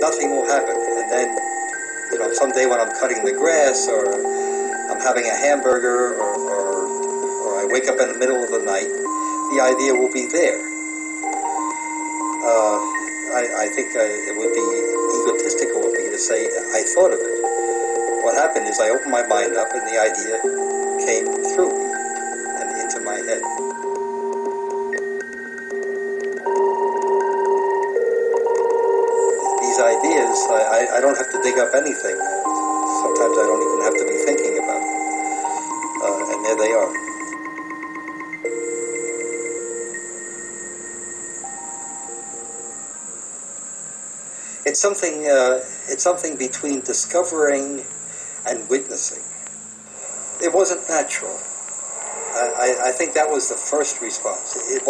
nothing will happen. And then, you know, someday when I'm cutting the grass or I'm having a hamburger or, or, or I wake up in the middle of the night, the idea will be there. Uh, I, I think I, it would be egotistical of me to say I thought of it. What happened is I opened my mind up and the idea These ideas, I, I, I don't have to dig up anything. Sometimes I don't even have to be thinking about them. Uh, and there they are. It's something. Uh, it's something between discovering and witnessing. It wasn't natural. I, I, think that was the first response. It